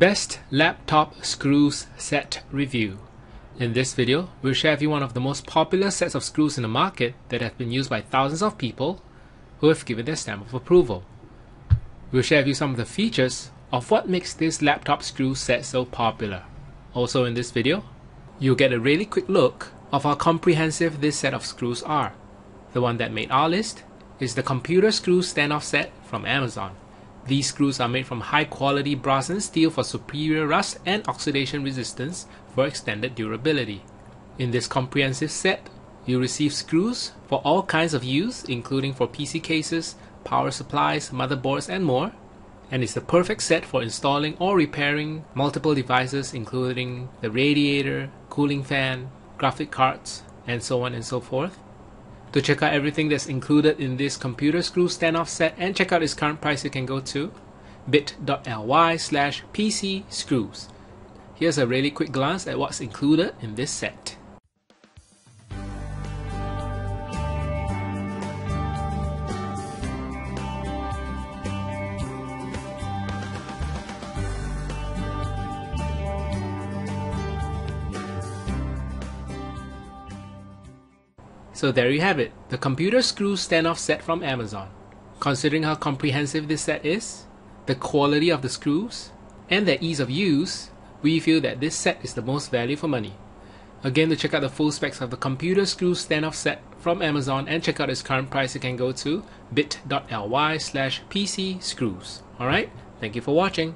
Best Laptop Screws Set Review. In this video, we'll share with you one of the most popular sets of screws in the market that have been used by thousands of people who have given their stamp of approval. We'll share with you some of the features of what makes this laptop screw set so popular. Also in this video, you'll get a really quick look of how comprehensive this set of screws are. The one that made our list is the computer screw standoff set from Amazon. These screws are made from high quality brass and steel for superior rust and oxidation resistance for extended durability. In this comprehensive set, you receive screws for all kinds of use including for PC cases, power supplies, motherboards and more. And it's the perfect set for installing or repairing multiple devices including the radiator, cooling fan, graphic cards, and so on and so forth. To check out everything that's included in this computer screw standoff set and check out its current price you can go to bit.ly slash pc screws. Here's a really quick glance at what's included in this set. So there you have it, the computer screw standoff set from Amazon. Considering how comprehensive this set is, the quality of the screws, and their ease of use, we feel that this set is the most value for money. Again, to check out the full specs of the computer screw standoff set from Amazon and check out its current price, you can go to bit.ly slash pc screws. Alright, thank you for watching.